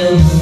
you